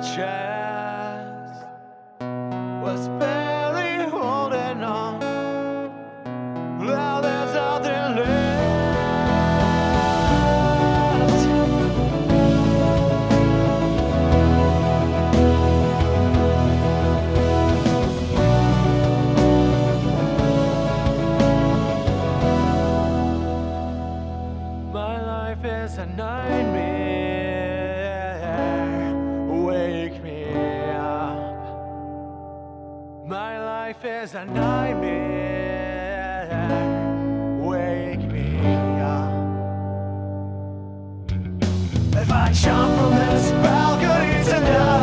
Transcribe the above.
chest was barely holding on. Now there's nothing left. My life is a nightmare. My life is a nightmare. Wake me up. If I jump from this balcony tonight.